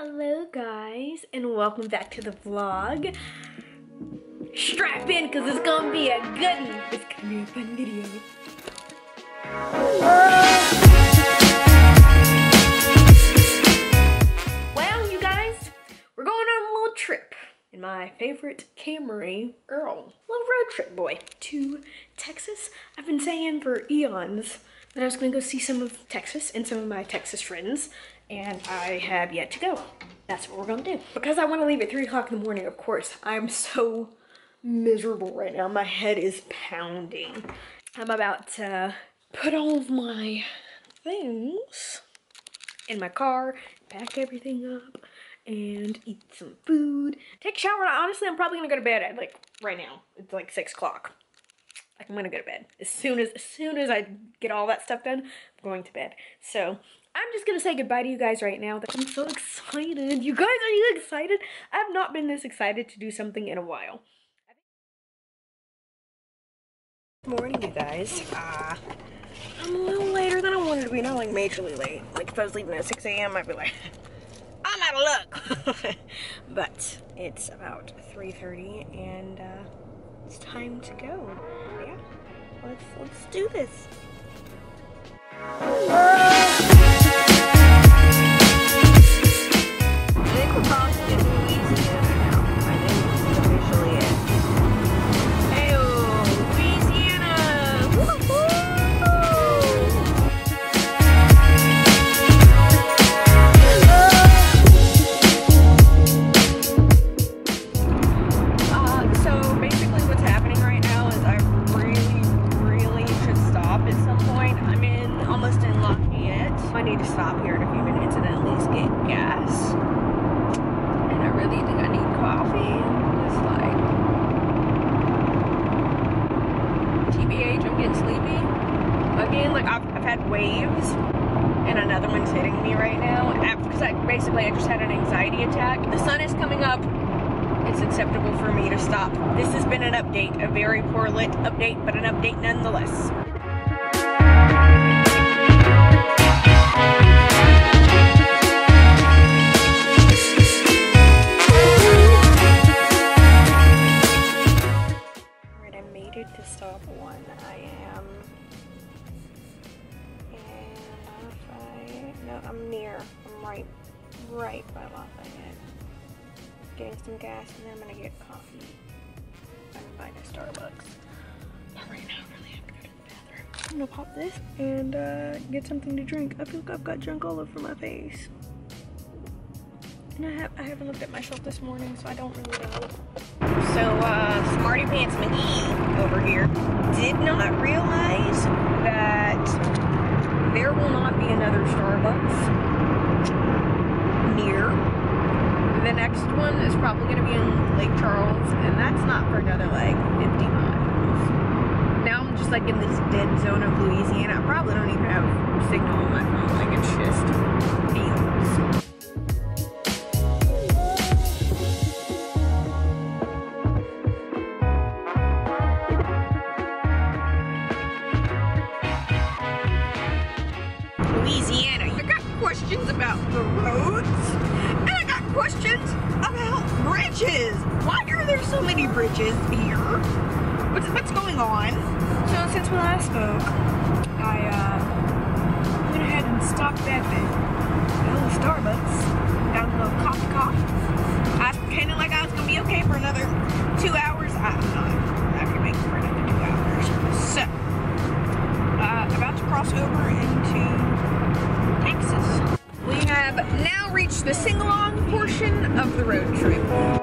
Hello guys and welcome back to the vlog. Strap in because it's gonna be a good one. It's gonna be a fun video. Well you guys, we're going on a little trip in my favorite Camry Earl. Little road trip boy to Texas. I've been saying for eons that I was gonna go see some of Texas and some of my Texas friends and I have yet to go. That's what we're gonna do. Because I wanna leave at three o'clock in the morning, of course, I'm so miserable right now. My head is pounding. I'm about to put all of my things in my car, pack everything up, and eat some food. Take a shower. Honestly, I'm probably gonna go to bed at like right now. It's like six o'clock. I'm gonna go to bed as soon as as soon as I get all that stuff done. I'm going to bed. So I'm just gonna say goodbye to you guys right now. I'm so excited. You guys, are you excited? I've not been this excited to do something in a while. Good morning, you guys. Uh, I'm a little later than I wanted to be. Not like majorly late. Like if I was leaving at 6 a.m., I'd be like, I'm out of luck. but it's about 3:30, and uh, it's time to go. Yeah, let's let's do this. I've, I've had waves and another one's hitting me right now. Because I basically I just had an anxiety attack. The sun is coming up it's acceptable for me to stop. This has been an update, a very poor lit update, but an update nonetheless. No, I'm near. I'm right, right by Lafayette getting some gas and then I'm gonna get coffee. I'm gonna find a Starbucks. But right now I really have to go to the bathroom. I'm gonna pop this and uh, get something to drink. I feel like I've got junk all over my face. And I, have, I haven't looked at myself this morning, so I don't really know. So, uh, Smarty Pants McGee over here did not realize that there will not be another Starbucks near the next one is probably going to be in Lake Charles, and that's not for another like 50 miles. Now I'm just like in this dead zone of Louisiana. I probably don't even have signal on my phone. Like it's just. Questions about the roads, and I got questions about bridges. Why are there so many bridges here? What's, what's going on? So since we last spoke, I uh, went ahead and stopped at the little Starbucks, got a little coffee coffee. The sing-along portion of the road trip.